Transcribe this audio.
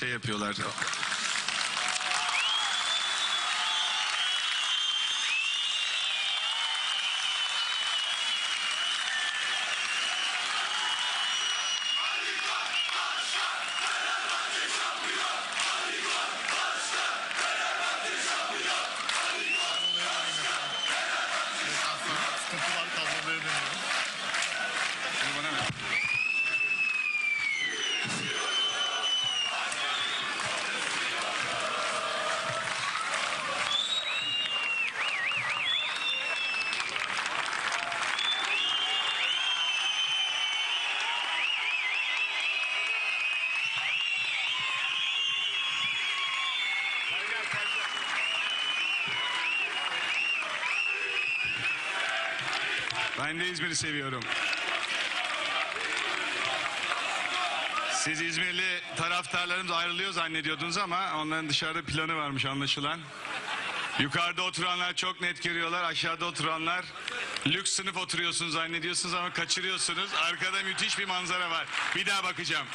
şey yapıyorlar. Ben de İzmir'i seviyorum. Siz İzmirli taraftarlarımız ayrılıyor zannediyordunuz ama onların dışarıda planı varmış anlaşılan. Yukarıda oturanlar çok net görüyorlar. Aşağıda oturanlar lüks sınıf oturuyorsunuz zannediyorsunuz ama kaçırıyorsunuz. Arkada müthiş bir manzara var. Bir daha bakacağım.